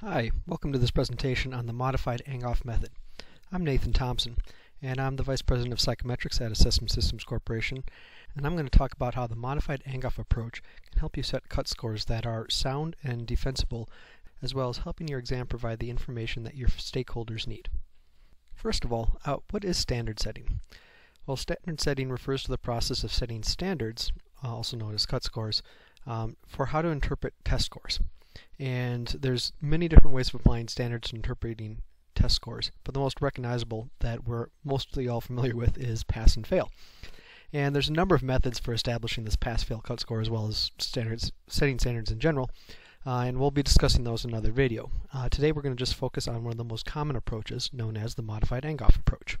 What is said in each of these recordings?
Hi, welcome to this presentation on the modified Angoff method. I'm Nathan Thompson, and I'm the Vice President of Psychometrics at Assessment Systems Corporation, and I'm going to talk about how the modified Angoff approach can help you set cut scores that are sound and defensible, as well as helping your exam provide the information that your stakeholders need. First of all, uh, what is standard setting? Well, standard setting refers to the process of setting standards, also known as cut scores, um, for how to interpret test scores. And there's many different ways of applying standards and interpreting test scores, but the most recognizable that we're mostly all familiar with is pass and fail. And there's a number of methods for establishing this pass-fail cut score as well as standards, setting standards in general, uh, and we'll be discussing those in another video. Uh, today we're going to just focus on one of the most common approaches, known as the modified Angoff approach.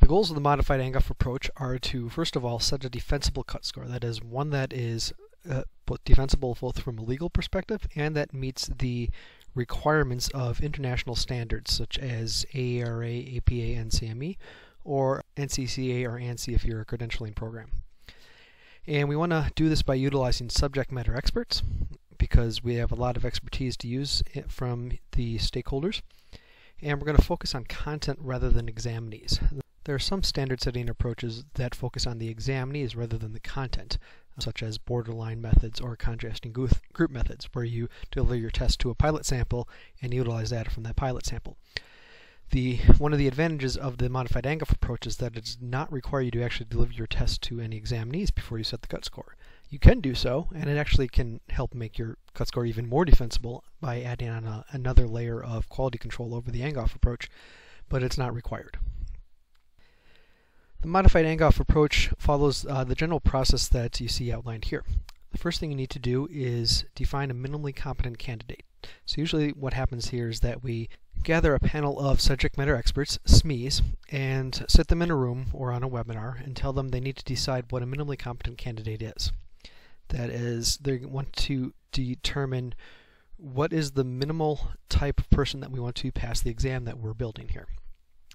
The goals of the modified Angoff approach are to, first of all, set a defensible cut score, that is, one that is uh, both defensible both from a legal perspective and that meets the requirements of international standards such as AERA, APA, NCME, or NCCA or ANSI if you're a credentialing program. And we want to do this by utilizing subject matter experts because we have a lot of expertise to use from the stakeholders. And we're going to focus on content rather than examinees. There are some standard setting approaches that focus on the examinees rather than the content Uh, such as borderline methods or contrasting group methods, where you deliver your test to a pilot sample and utilize data from that pilot sample. The, one of the advantages of the modified Angoff approach is that it does not require you to actually deliver your test to any examinees before you set the cut score. You can do so, and it actually can help make your cut score even more defensible by adding on a, another layer of quality control over the Angoff approach, but it's not required. The modified Angoff approach follows uh, the general process that you see outlined here. The first thing you need to do is define a minimally competent candidate. So usually what happens here is that we gather a panel of subject matter experts, SMEs, and sit them in a room or on a webinar and tell them they need to decide what a minimally competent candidate is. That is, they want to determine what is the minimal type of person that we want to pass the exam that we're building here.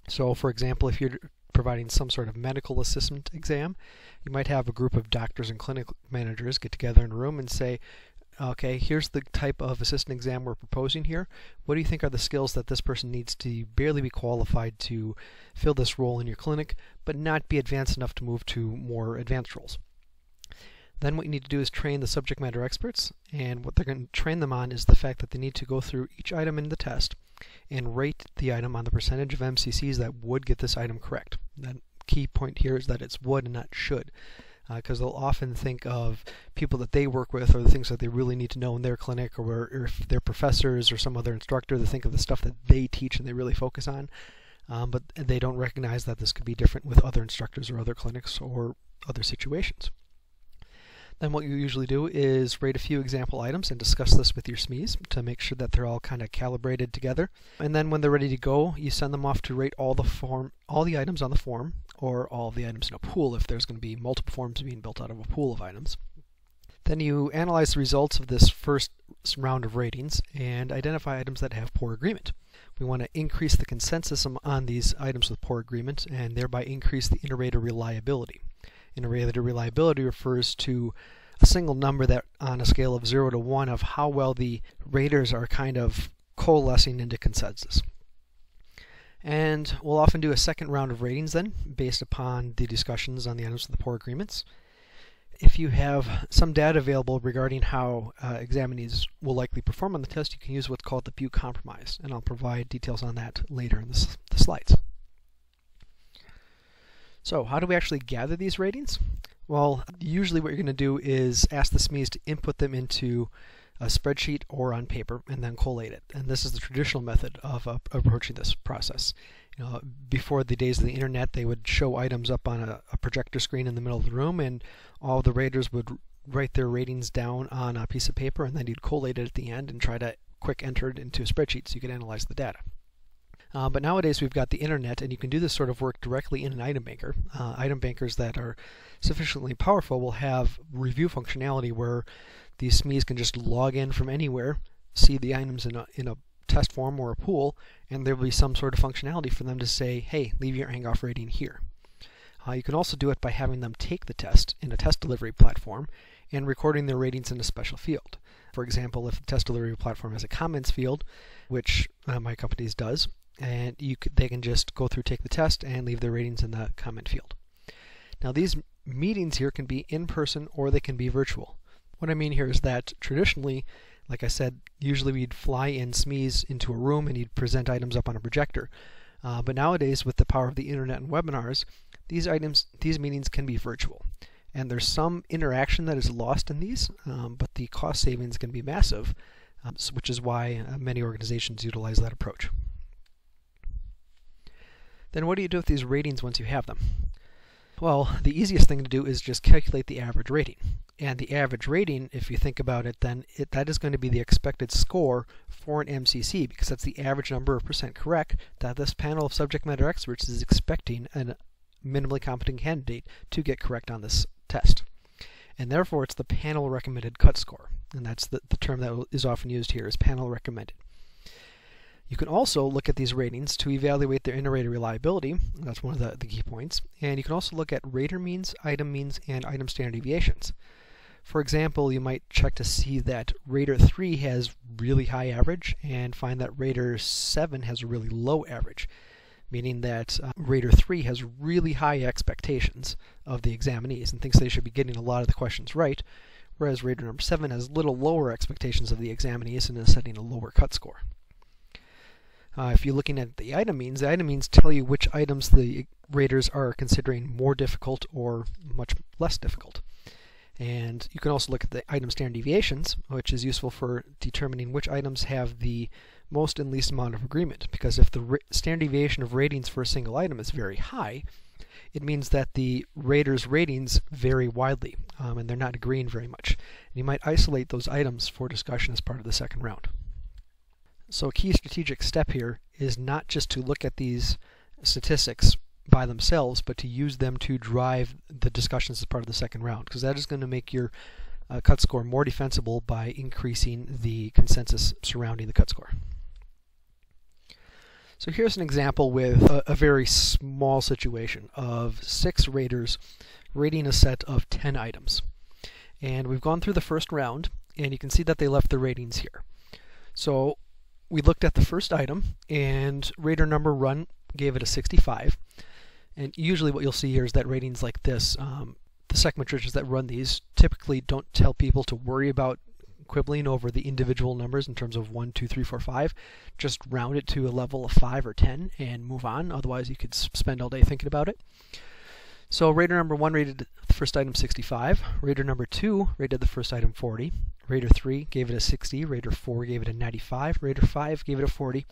So for example, if you're providing some sort of medical assistant exam. You might have a group of doctors and clinic managers get together in a room and say, okay, here's the type of assistant exam we're proposing here. What do you think are the skills that this person needs to barely be qualified to fill this role in your clinic, but not be advanced enough to move to more advanced roles? Then what you need to do is train the subject matter experts, and what they're going to train them on is the fact that they need to go through each item in the test and rate the item on the percentage of MCCs that would get this item correct. That key point here is that it's would and not should because uh, they'll often think of people that they work with or the things that they really need to know in their clinic or, or if they're professors or some other instructor they think of the stuff that they teach and they really focus on um, but they don't recognize that this could be different with other instructors or other clinics or other situations. Then what you usually do is rate a few example items and discuss this with your SMEs to make sure that they're all kind of calibrated together. And then when they're ready to go, you send them off to rate all the form, all the items on the form, or all the items in a pool if there's going to be multiple forms being built out of a pool of items. Then you analyze the results of this first round of ratings and identify items that have poor agreement. We want to increase the consensus on these items with poor agreement and thereby increase the inter-rater reliability. Inter-rater reliability refers to a single number that on a scale of 0 to 1 of how well the raters are kind of coalescing into consensus. And we'll often do a second round of ratings then, based upon the discussions on the items of the poor agreements. If you have some data available regarding how uh, examinees will likely perform on the test, you can use what's called the Beuk compromise, and I'll provide details on that later in the slides. So how do we actually gather these ratings? Well, usually what you're going to do is ask the SMEs to input them into a spreadsheet or on paper and then collate it. And this is the traditional method of uh, approaching this process. You know, before the days of the internet, they would show items up on a, a projector screen in the middle of the room, and all the raters would write their ratings down on a piece of paper, and then you'd collate it at the end and try to quick enter it into a spreadsheet so you could analyze the data. Uh, but nowadays we've got the internet, and you can do this sort of work directly in an item banker. Uh, item bankers that are sufficiently powerful will have review functionality where these SMEs can just log in from anywhere, see the items in a, in a test form or a pool, and there will be some sort of functionality for them to say, hey, leave your Angoff rating here. Uh, you can also do it by having them take the test in a test delivery platform and recording their ratings in a special field. For example, if the test delivery platform has a comments field, which uh, my company's does, and you could, they can just go through, take the test, and leave their ratings in the comment field. Now these meetings here can be in person or they can be virtual. What I mean here is that traditionally, like I said, usually we'd fly in SMEs into a room and you'd present items up on a projector. Uh, but nowadays, with the power of the internet and webinars, these items, these meetings can be virtual. And there's some interaction that is lost in these, um, but the cost savings can be massive, um, which is why uh, many organizations utilize that approach. Then what do you do with these ratings once you have them? Well, the easiest thing to do is just calculate the average rating. And the average rating, if you think about it, then it, that is going to be the expected score for an MCC because that's the average number of percent correct that this panel of subject matter experts is expecting a minimally competent candidate to get correct on this test. And therefore, it's the panel recommended cut score. And that's the, the term that is often used here is panel recommended. You can also look at these ratings to evaluate their inter-rater reliability. That's one of the, the key points. And you can also look at rater means, item means, and item standard deviations. For example, you might check to see that Rater 3 has really high average and find that Rater 7 has a really low average, meaning that uh, Rater 3 has really high expectations of the examinees and thinks they should be getting a lot of the questions right, whereas Rater number 7 has little lower expectations of the examinees and is setting a lower cut score. Uh, if you're looking at the item means, the item means tell you which items the raters are considering more difficult or much less difficult. And you can also look at the item standard deviations, which is useful for determining which items have the most and least amount of agreement. Because if the standard deviation of ratings for a single item is very high, it means that the raters' ratings vary widely um, and they're not agreeing very much. And you might isolate those items for discussion as part of the second round. So a key strategic step here is not just to look at these statistics by themselves, but to use them to drive the discussions as part of the second round, because that is going to make your uh, cut score more defensible by increasing the consensus surrounding the cut score. So here's an example with a, a very small situation of six raters rating a set of 10 items. And we've gone through the first round, and you can see that they left the ratings here. So we looked at the first item, and rater number run gave it a 65. And usually what you'll see here is that ratings like this, um, the psychometricians that run these typically don't tell people to worry about quibbling over the individual numbers in terms of 1, 2, 3, 4, 5. Just round it to a level of 5 or 10 and move on. Otherwise, you could spend all day thinking about it. So rater number 1 rated the first item 65. Rater number 2 rated the first item 40. Rater 3 gave it a 60. Rater 4 gave it a 95. Rater 5 gave it a 40.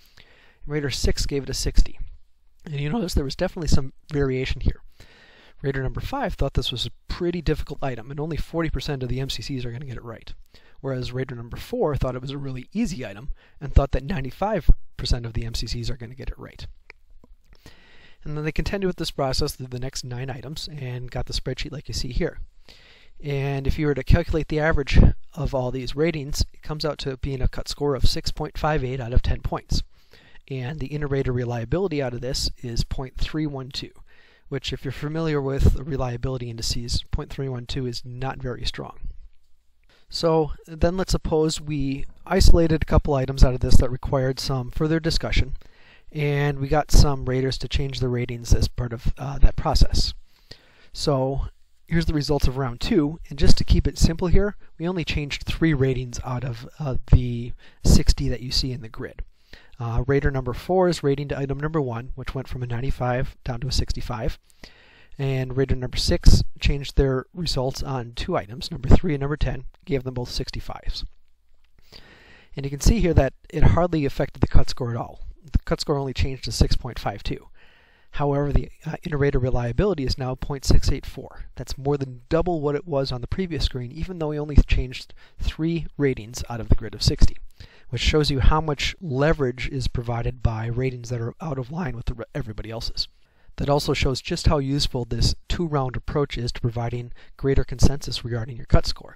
Rater 6 gave it a 60. And you notice there was definitely some variation here. Rater number 5 thought this was a pretty difficult item, and only 40% of the MCCs are going to get it right. Whereas Rater number 4 thought it was a really easy item, and thought that 95% of the MCCs are going to get it right. And then they continued with this process through the next nine items and got the spreadsheet like you see here. And if you were to calculate the average of all these ratings, it comes out to being a cut score of 6.58 out of 10 points. And the inter-rater reliability out of this is 0.312, which if you're familiar with reliability indices, 0.312 is not very strong. So then let's suppose we isolated a couple items out of this that required some further discussion, and we got some raters to change the ratings as part of uh, that process. So here's the results of round two, and just to keep it simple here, we only changed three ratings out of uh, the 60 that you see in the grid. Uh, rater number 4 is rating to item number 1, which went from a 95 down to a 65. And rater number 6 changed their results on two items, number 3 and number 10, gave them both 65s. And you can see here that it hardly affected the cut score at all. The cut score only changed to 6.52. However, the uh, inter-rater reliability is now 0.684. That's more than double what it was on the previous screen, even though we only changed three ratings out of the grid of 60 which shows you how much leverage is provided by ratings that are out of line with everybody else's. That also shows just how useful this two-round approach is to providing greater consensus regarding your cut score.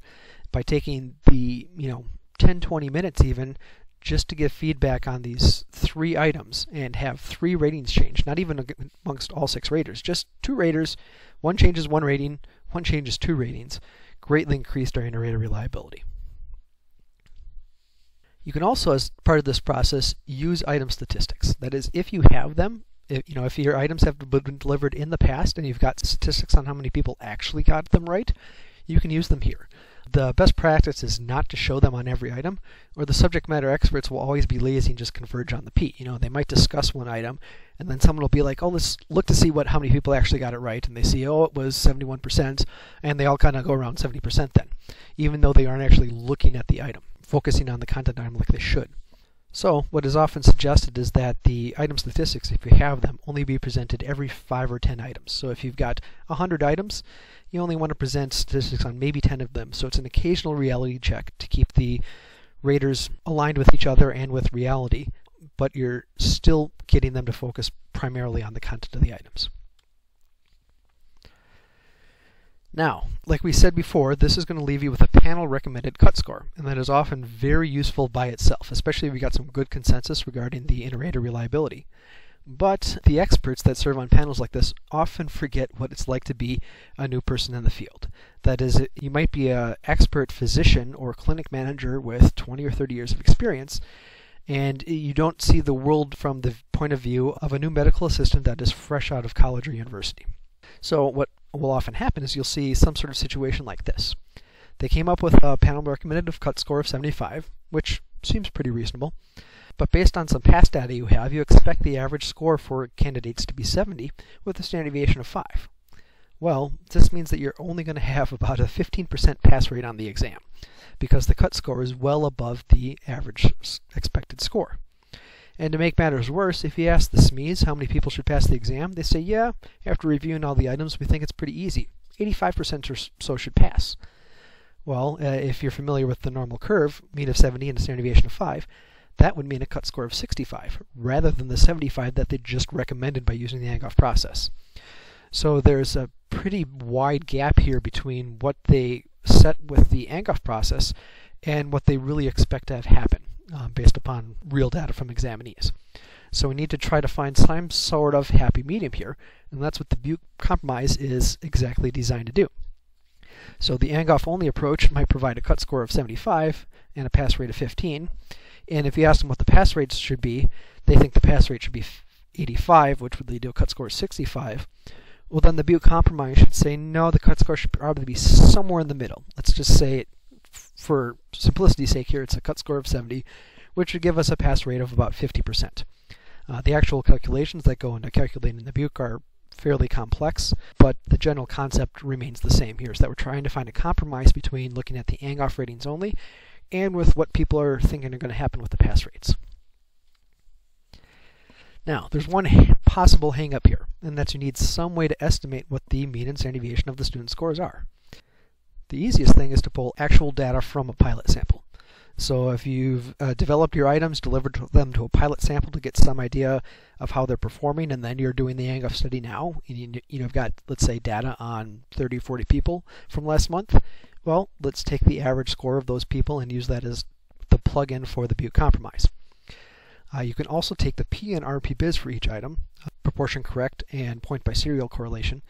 By taking the, you know, 10, 20 minutes even just to give feedback on these three items and have three ratings change, not even amongst all six raters, just two raters, one changes one rating, one changes two ratings, greatly increased our inter-rater reliability. You can also, as part of this process, use item statistics. That is, if you have them, if, you know, if your items have been delivered in the past and you've got statistics on how many people actually got them right, you can use them here. The best practice is not to show them on every item, or the subject matter experts will always be lazy and just converge on the P. You know, they might discuss one item, and then someone will be like, "Oh, let's look to see what how many people actually got it right," and they see, "Oh, it was 71%," and they all kind of go around 70% then, even though they aren't actually looking at the item, focusing on the content item like they should. So, what is often suggested is that the item statistics, if you have them, only be presented every 5 or 10 items. So, if you've got 100 items, you only want to present statistics on maybe 10 of them. So, it's an occasional reality check to keep the raters aligned with each other and with reality, but you're still getting them to focus primarily on the content of the items. Now, like we said before, this is going to leave you with a panel recommended cut score, and that is often very useful by itself, especially if you got some good consensus regarding the inter-rater reliability. But the experts that serve on panels like this often forget what it's like to be a new person in the field. That is, you might be an expert physician or clinic manager with 20 or 30 years of experience, and you don't see the world from the point of view of a new medical assistant that is fresh out of college or university. So what will often happen is you'll see some sort of situation like this. They came up with a panel recommended cut score of 75, which seems pretty reasonable. But based on some past data you have, you expect the average score for candidates to be 70 with a standard deviation of 5. Well, this means that you're only going to have about a 15% pass rate on the exam because the cut score is well above the average expected score. And to make matters worse, if you ask the SMEs how many people should pass the exam, they say, yeah, after reviewing all the items, we think it's pretty easy. 85% or so should pass. Well, uh, if you're familiar with the normal curve, mean of 70 and a standard deviation of 5, that would mean a cut score of 65, rather than the 75 that they just recommended by using the Angoff process. So there's a pretty wide gap here between what they set with the Angoff process and what they really expect to have happen uh, based upon real data from examinees. So we need to try to find some sort of happy medium here, and that's what the Beuk compromise is exactly designed to do. So the Angoff only approach might provide a cut score of 75 and a pass rate of 15. And if you ask them what the pass rates should be, they think the pass rate should be 85, which would lead to a cut score of 65. Well, then the Beuk compromise should say no, the cut score should probably be somewhere in the middle. Let's just say for simplicity's sake here, it's a cut score of 70, which would give us a pass rate of about 50%. Uh, the actual calculations that go into calculating the Beuk are fairly complex, but the general concept remains the same here, is that we're trying to find a compromise between looking at the Angoff ratings only and with what people are thinking are going to happen with the pass rates. Now, there's one possible hangup here, and that's you need some way to estimate what the mean and standard deviation of the student scores are. The easiest thing is to pull actual data from a pilot sample. So if you've uh, developed your items, delivered them to a pilot sample to get some idea of how they're performing, and then you're doing the Angoff study now, and you, you know, have got, let's say, data on 30, 40 people from last month, well, let's take the average score of those people and use that as the plug-in for the Beuk compromise. Uh, you can also take the P and Rpbis for each item, uh, proportion correct and point biserial correlation,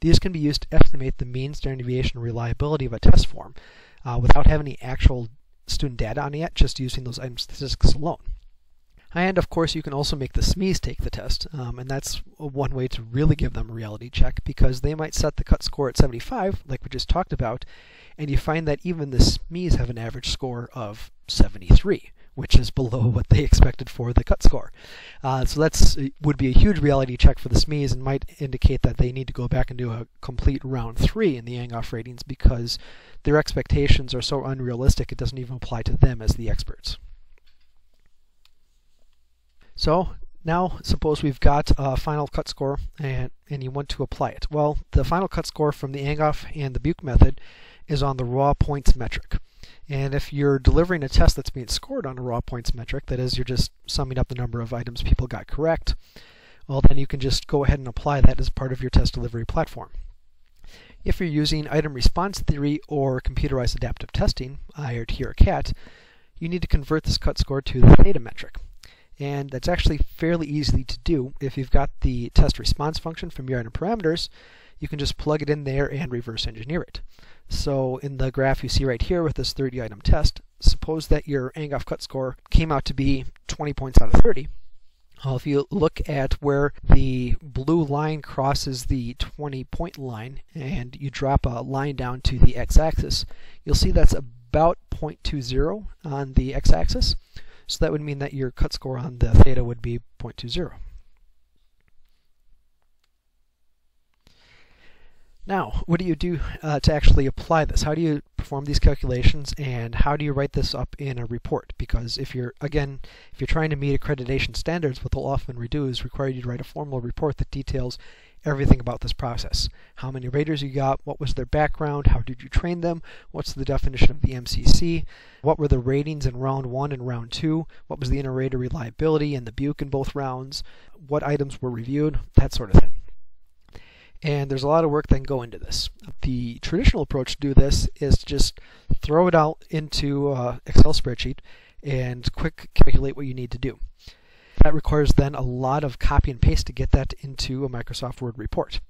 these can be used to estimate the mean standard deviation reliability of a test form uh, without having any actual student data on it yet, just using those item statistics alone. And of course, you can also make the SMEs take the test, um, and that's one way to really give them a reality check because they might set the cut score at 75, like we just talked about, and you find that even the SMEs have an average score of 73 which is below what they expected for the cut score. Uh, so that's would be a huge reality check for the SMEs and might indicate that they need to go back and do a complete round three in the Angoff ratings because their expectations are so unrealistic it doesn't even apply to them as the experts. So now suppose we've got a final cut score and, and you want to apply it. Well, the final cut score from the Angoff and the Beuk method is on the raw points metric. And if you're delivering a test that's being scored on a raw points metric, that is, you're just summing up the number of items people got correct, well, then you can just go ahead and apply that as part of your test delivery platform. If you're using item response theory or computerized adaptive testing, IRT or CAT, you need to convert this cut score to the theta metric. And that's actually fairly easy to do. If you've got the test response function from your item parameters, you can just plug it in there and reverse engineer it. So in the graph you see right here with this 30 item test, suppose that your Angoff cut score came out to be 20 points out of 30. Well, if you look at where the blue line crosses the 20 point line and you drop a line down to the x-axis, you'll see that's about 0.20 on the x-axis. So that would mean that your cut score on the theta would be 0.20. Now, what do you do uh, to actually apply this? How do you perform these calculations and how do you write this up in a report? Because if you're, again, if you're trying to meet accreditation standards, what they'll often redo is require you to write a formal report that details everything about this process. How many raters you got, what was their background, how did you train them, what's the definition of the MCC, what were the ratings in round one and round two, what was the inter-rater reliability and the Beuk in both rounds, what items were reviewed, that sort of thing. And there's a lot of work that can go into this. The traditional approach to do this is to just throw it out into Excel spreadsheet and quick calculate what you need to do. That requires then a lot of copy and paste to get that into a Microsoft Word report.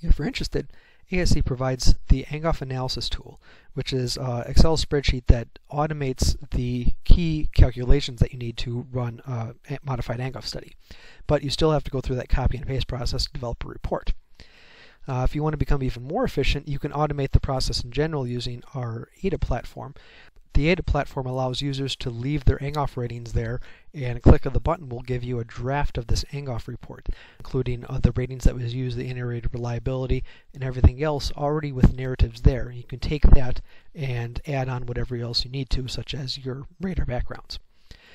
If you're interested, ASC provides the Angoff Analysis Tool, which is an Excel spreadsheet that automates the key calculations that you need to run a modified Angoff study. But you still have to go through that copy and paste process to develop a report. Uh, if you want to become even more efficient, you can automate the process in general using our AIDA platform, the AIDA platform allows users to leave their Angoff ratings there, and a click of the button will give you a draft of this Angoff report, including uh, the ratings that was used, the inter-rater reliability, and everything else already with narratives there. You can take that and add on whatever else you need to, such as your rater backgrounds.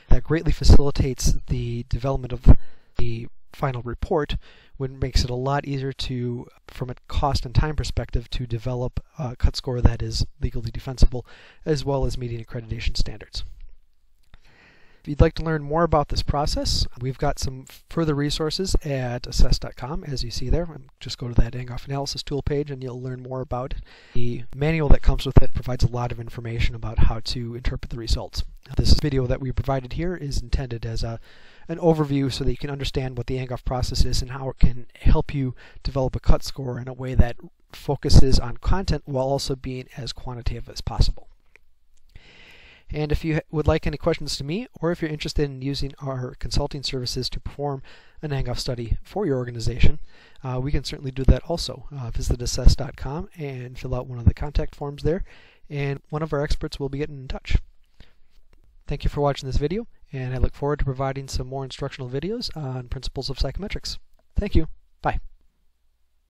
That greatly facilitates the development of the final report, which makes it a lot easier to, from a cost and time perspective, to develop a cut score that is legally defensible, as well as meeting accreditation standards. If you'd like to learn more about this process, we've got some further resources at assess.com, as you see there. Just go to that Angoff Analysis Tool page and you'll learn more about it. The manual that comes with it provides a lot of information about how to interpret the results. This video that we provided here is intended as a an overview so that you can understand what the Angoff process is and how it can help you develop a cut score in a way that focuses on content while also being as quantitative as possible. And if you would like any questions to me, or if you're interested in using our consulting services to perform an Angoff study for your organization, uh, we can certainly do that also. Uh, visit assess.com and fill out one of the contact forms there, and one of our experts will be getting in touch. Thank you for watching this video, and I look forward to providing some more instructional videos on principles of psychometrics. Thank you. Bye.